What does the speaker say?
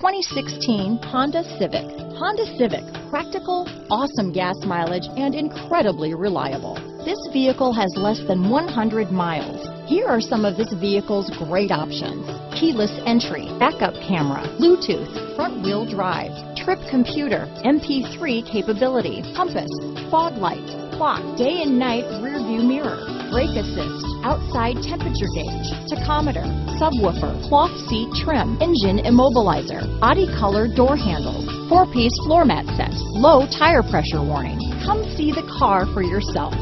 2016 Honda Civic. Honda Civic, practical, awesome gas mileage, and incredibly reliable. This vehicle has less than 100 miles. Here are some of this vehicle's great options. Keyless entry, backup camera, Bluetooth, front wheel drive, trip computer, MP3 capability, compass, fog light, clock, day and night rear view mirror, brake assist, outside temperature gauge, tachometer, subwoofer, cloth seat trim, engine immobilizer, body color door handles, four-piece floor mat set, low tire pressure warning. Come see the car for yourself.